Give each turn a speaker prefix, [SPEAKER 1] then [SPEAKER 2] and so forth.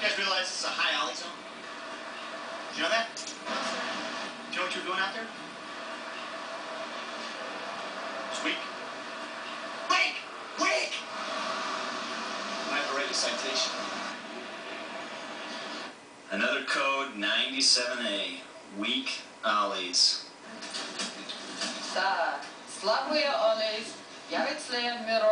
[SPEAKER 1] You guys realize this is a high ollie zone? Did you know that? Do you know what you're doing out there? It's weak. Weak! Weak! I have to write a citation. Another code 97A. Weak ollies.
[SPEAKER 2] Так, слабые олейс являются мировой проблемой.